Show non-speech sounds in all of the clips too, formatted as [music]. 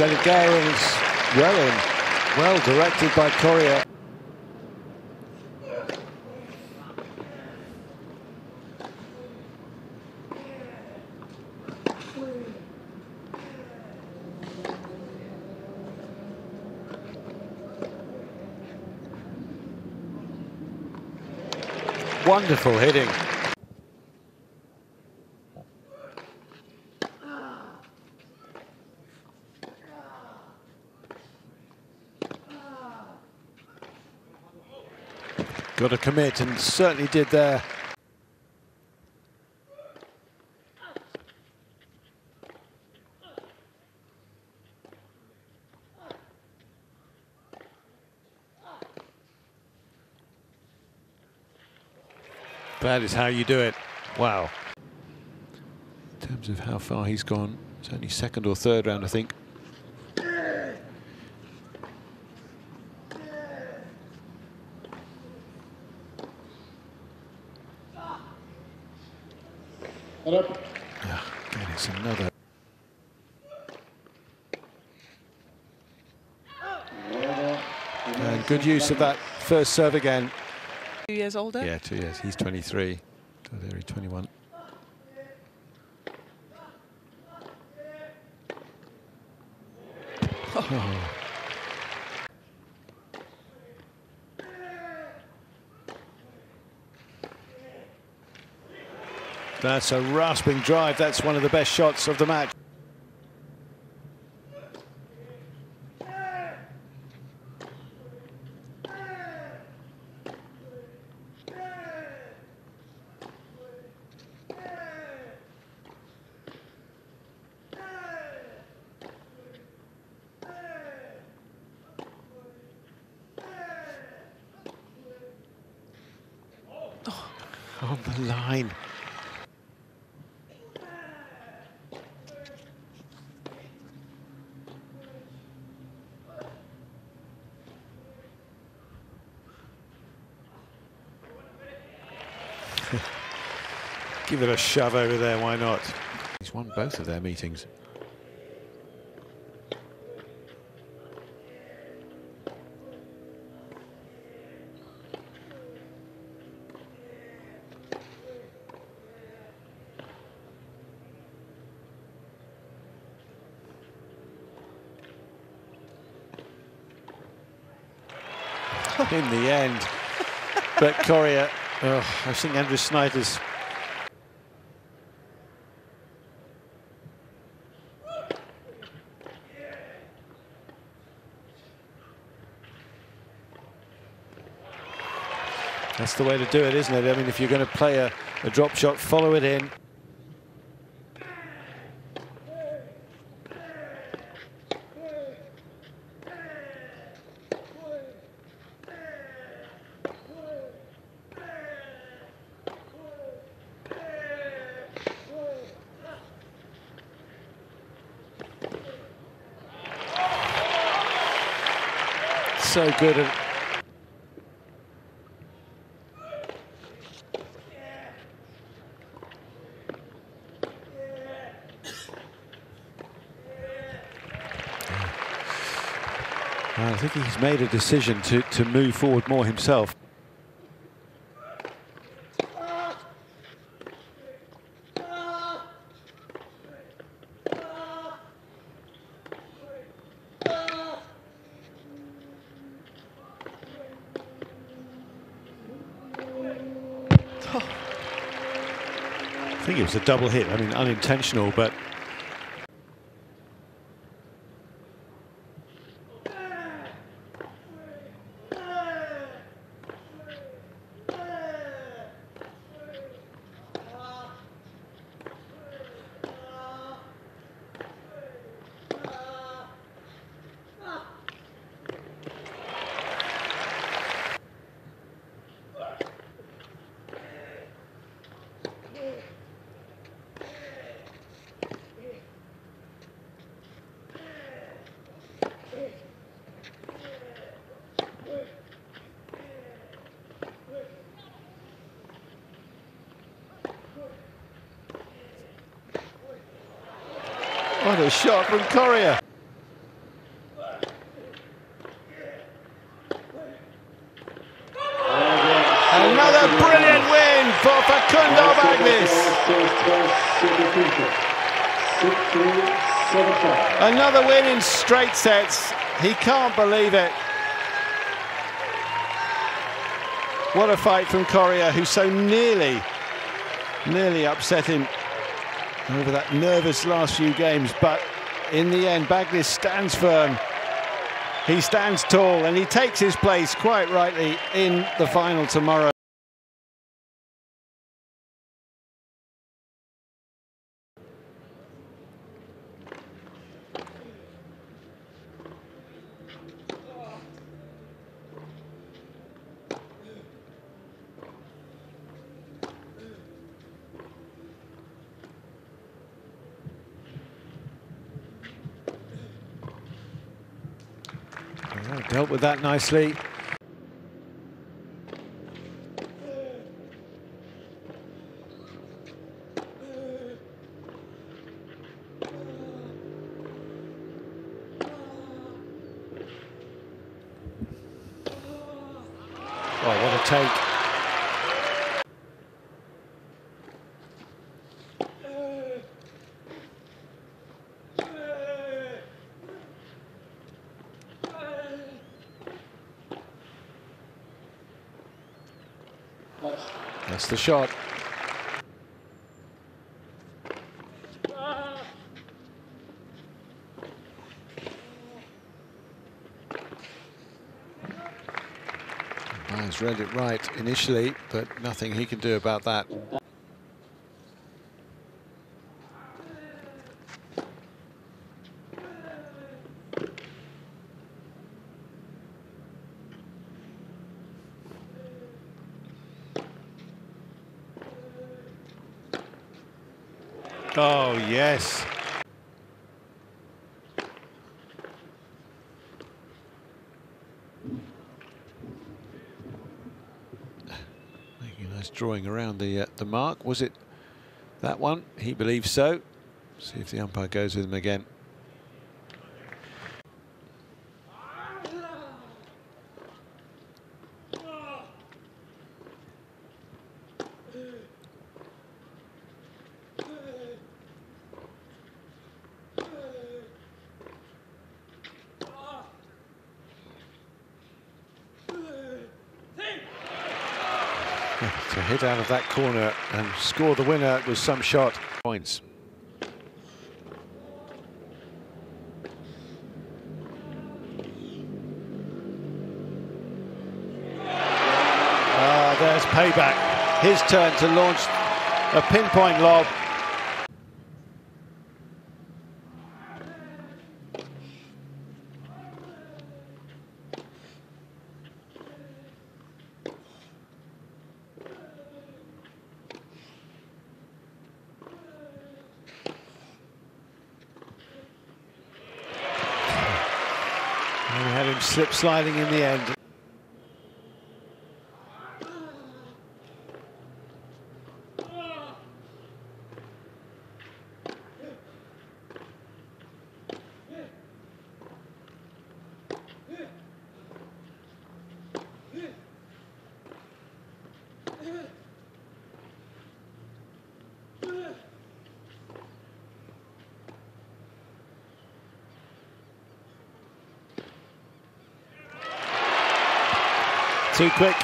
It's well in. Well directed by Coria. Wonderful hitting. Got to commit and certainly did there. That is how you do it. Wow. In terms of how far he's gone, it's only second or third round, I think. Yeah, again, it's another. And good use of that first serve again. Two years older. Yeah, two years. He's 23. Darderi 21. Oh. [laughs] That's a rasping drive. That's one of the best shots of the match. On the line. Give it a shove over there, why not? He's won both of their meetings. [laughs] in the end. But Coria, oh, I think Andrew Snyder's That's the way to do it, isn't it? I mean, if you're going to play a, a drop shot, follow it in. So good at I think he's made a decision to, to move forward more himself. I think it was a double hit. I mean, unintentional, but What a shot from Coria. Another brilliant win for Facundo Bagnis. Another win in straight sets. He can't believe it. What a fight from Coria, who so nearly, nearly upset him over that nervous last few games. But in the end, Bagnis stands firm. He stands tall and he takes his place quite rightly in the final tomorrow. Dealt with that nicely. Oh, what a take. That's the shot. He's read it right initially, but nothing he can do about that. Oh, yes. Making a nice drawing around the uh, the mark. Was it that one? He believes so. See if the umpire goes with him again. to hit out of that corner and score the winner with some shot points. Ah, there's payback. His turn to launch a pinpoint lob. And we had him slip sliding in the end. Too quick.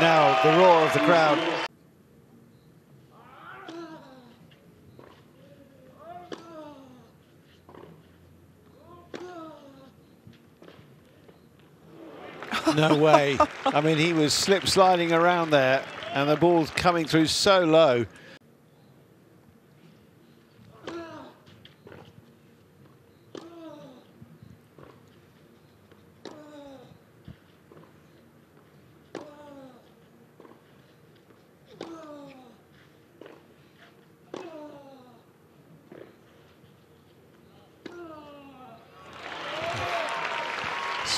Now the roar of the crowd. no way. I mean, he was slip sliding around there and the ball's coming through so low.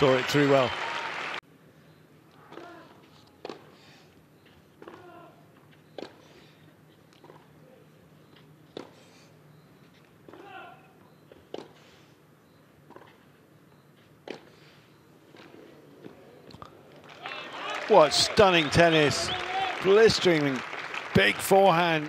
saw it through well. What stunning tennis. Blistering big forehand.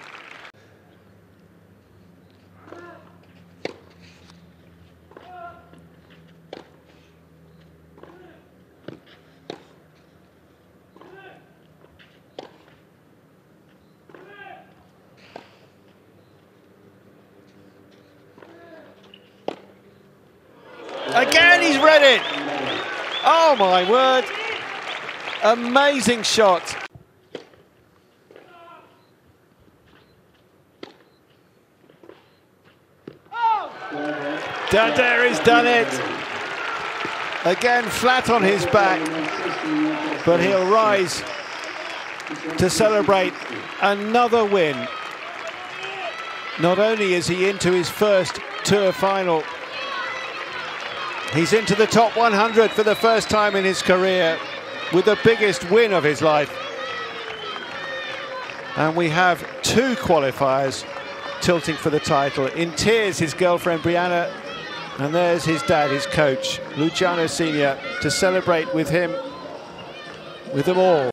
Again, he's read it. Oh my word. Amazing shot. Darderi has done it. Again, flat on his back. But he'll rise to celebrate another win. Not only is he into his first tour final, he's into the top 100 for the first time in his career with the biggest win of his life. And we have two qualifiers tilting for the title. In tears, his girlfriend Brianna, and there's his dad, his coach, Luciano Senior, to celebrate with him, with them all.